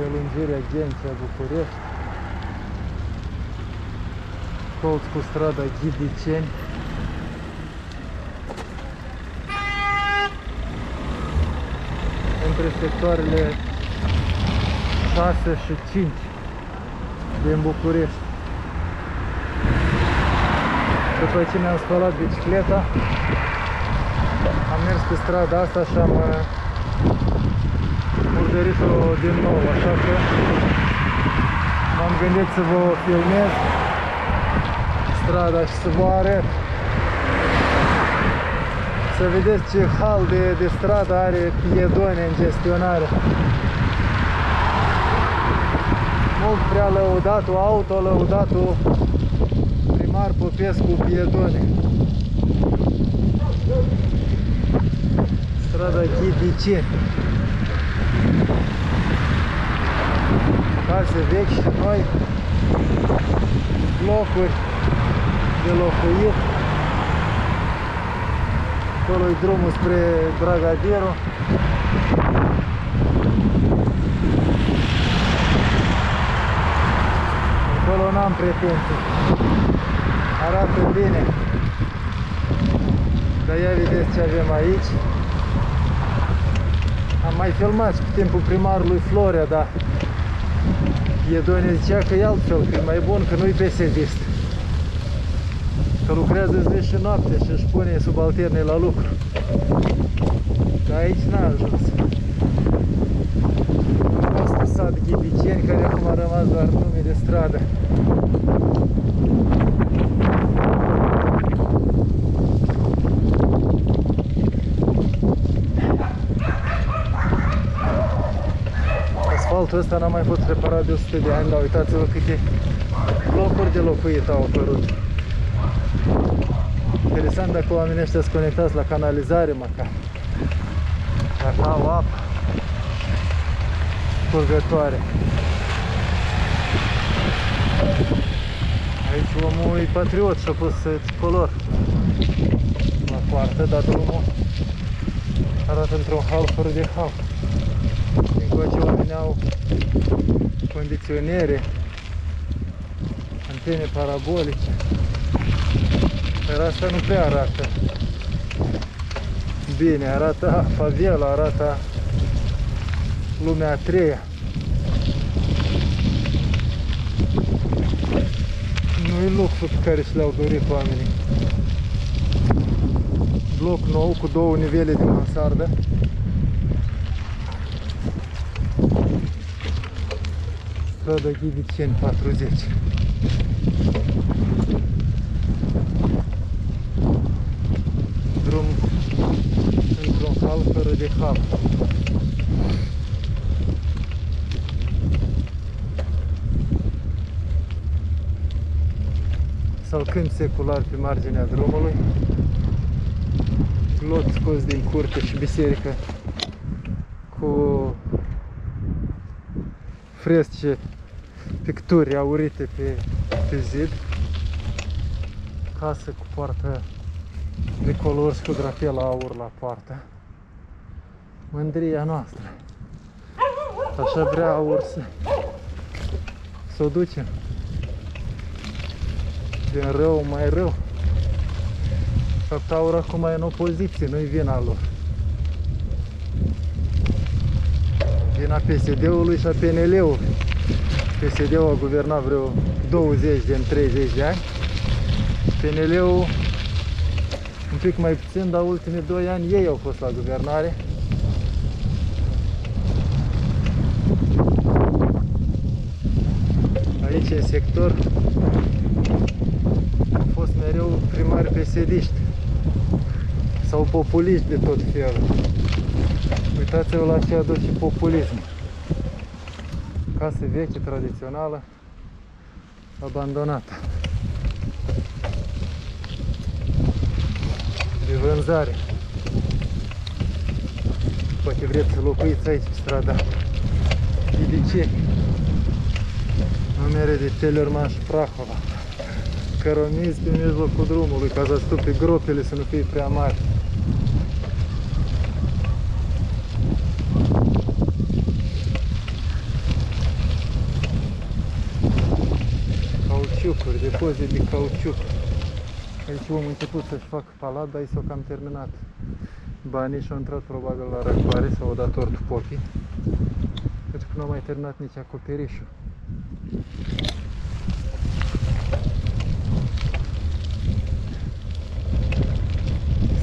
prelungirea Ghencea București, colț cu strada Ghidiceni, între sectoarele 6 și 5 din București. După ce mi-am spălat bicicleta, am mers pe strada asta și am uh, murdărit-o din nou, așa că m-am gândit să vă filmez strada și să vă arăt să vedeți ce hal de, de stradă are piedone în gestionare. Mult prea lăudatul auto, lăudatul primar Popescu piedone. Strada Ghidiceni case vechi și noi locuri de locuit. Acolo e drumul spre Dragaderu acolo n-am pretenții arată bine. Dar ia vedeți ce avem aici. Am mai filmat și pe timpul primarului Florea, dar Iedone zicea că e altfel, că e mai bun, că nu-i pesedist. Că lucrează zi și noapte și își pune subalterne la lucru. Dar aici n-a ajuns. Fost sat Ghidiceni, care acum a rămas doar nume de stradă. asfaltul ăsta n-a mai fost reparat de 100 de ani, dar uitați-vă câte locuri de locuit au apărut. Interesant dacă oamenii ăștia sunt conectați la canalizare măcar. Dacă au apă curgătoare. Aici omul e patriot și-a pus color la poartă, dar drumul arată într-un hal fără de hal încoace oamenii au condiționere, antene parabolice. Dar asta nu prea arată bine, arată favela, arată lumea a treia. Nu e luxul pe care și l-au dorit oamenii. Bloc nou cu două nivele de mansardă. Strada Ghiviceni 40 drum într-un hal fără de hal. Salcând secular pe marginea drumului. Lot scos din curte și biserică cu fresce picturi aurite pe, pe zid. Casă cu poartă de color și cu drapel aur la poartă. Mândria noastră. Așa vrea aur să, să o ducem. Din rău mai rău. Fapt aur acum e în opoziție, nu-i vina lor. Vina PSD-ului și a PNL-ului. PSD-ul a guvernat vreo 20 din 30 de ani. PNL-ul un pic mai puțin, dar ultimii 2 ani ei au fost la guvernare. Aici, în sector, au fost mereu primari psd sau populiști de tot felul. Uitați-vă la ce aduce populismul casă veche, tradițională, abandonată. De vânzare. Poate vreți să locuiți aici pe strada Iliceni. Numere de Tellermanș și Prahova. Căromiți pe mijlocul drumului ca să stupe gropele să nu fie prea mari. Coze de cauciuc. Aici am început să-și facă palat, dar i s-au cam terminat banii și au intrat probabil la răcoare sau au dat ortul popii. Pentru că nu au mai terminat nici acoperișul.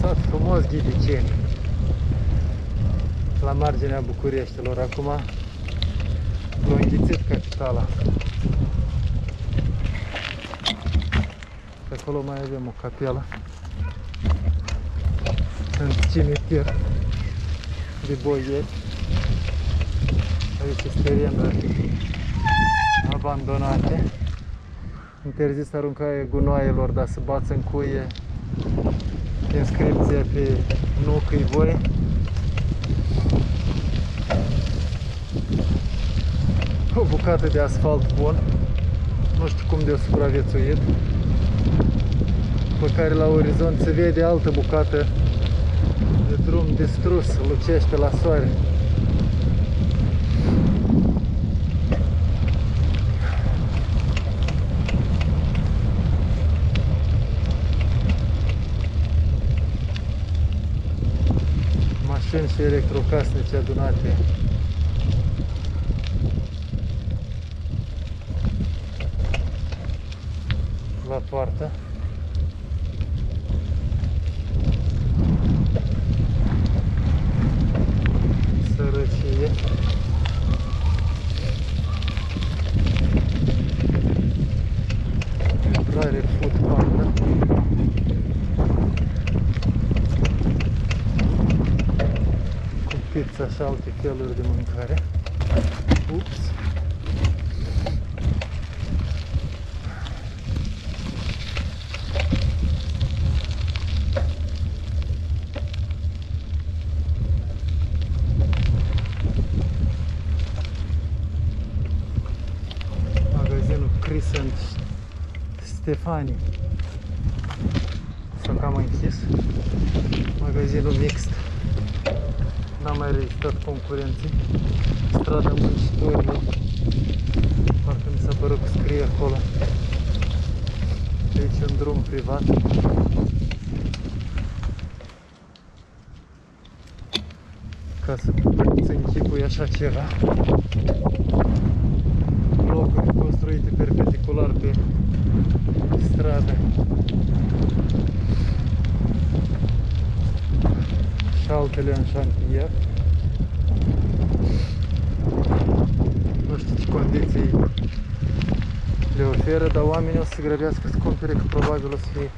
Sat frumos Ghidiceni la marginea Bucureștilor. Acum l-au înghițit capitala. Și acolo mai avem o capelă. Sunt cimitir de boieri. Aici sunt terenuri abandonate. Interzis aruncarea gunoaielor, dar să bață în cuie inscripția pe nu că voie. O bucată de asfalt bun. Nu știu cum de-o supraviețuit. Pe care la orizont se vede altă bucată de drum distrus, lucește la soare. Mașini și electrocasnice adunate la poartă. Pizza și alte feluri de mâncare. Ups. magazinul Crescent Stefani s-a cam închis magazinul mixt n-a mai rezistat concurenții strada muncitorilor. Parcă mi s-a părut că scrie acolo. Aici un drum privat. Ca să îți închipui așa ceva blocuri construite perpendicular pe stradă. Și altele în șantier. Nu știu ce condiții le oferă, dar oamenii o să se grăbească să cumpere, că probabil o să fie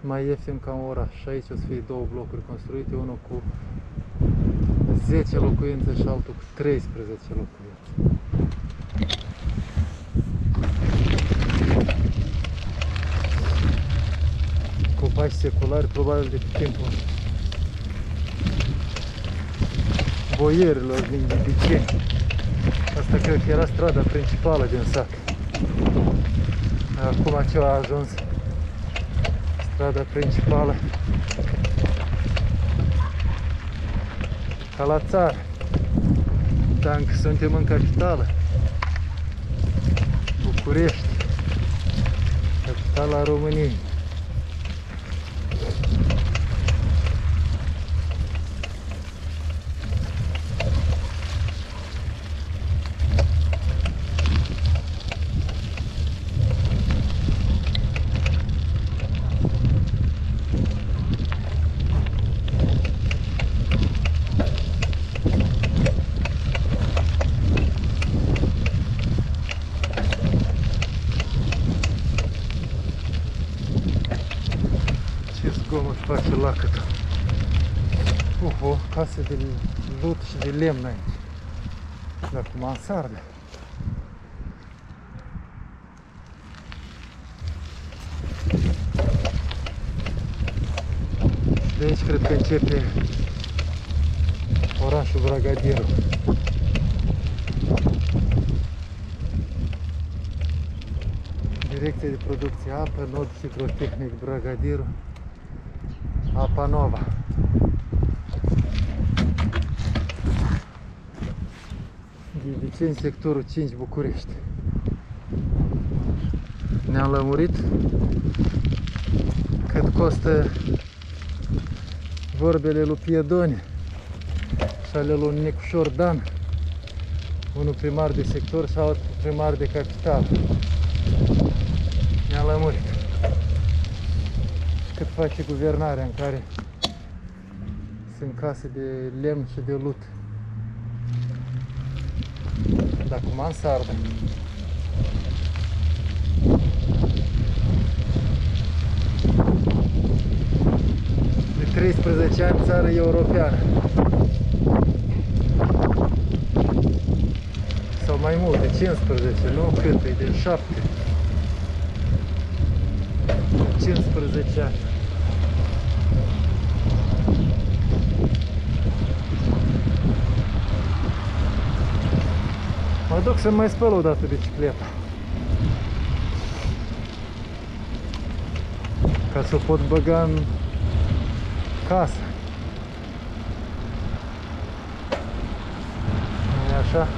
mai ieftin ca în oraș. Și aici o să fie două blocuri construite, unul cu 10 locuințe și altul cu 13 locuințe. copaci seculari, probabil de pe timpul boierilor din Ghidiceni. Asta cred că era strada principală din sat. Acum ce a ajuns strada principală ca la țară. Dar încă suntem în capitală. București. Capitala României. Ce zgomot face lacătul. Oho, case de lut și de lemn aici. Dar cu mansardă. De aici cred că începe orașul Bragadiru. Direcție de producție apă, nod hidrotehnic Bragadiru, Apa Nova. Ghidiceni, sectorul 5, București. Ne-am lămurit cât costă vorbele lui Piedone și ale lui Nicușor Dan, unul primar de sector și altul primar de capital. Ne-am lămurit. Și cât face guvernarea în care sunt case de lemn și de lut. Dar cu mansardă. De 13 ani țară europeană. Sau mai mult, de 15, nu? Cât e? De 7. 15 ani. Mă duc să mai spăl o dată bicicleta. Ca să o pot băga în casă. nu așa?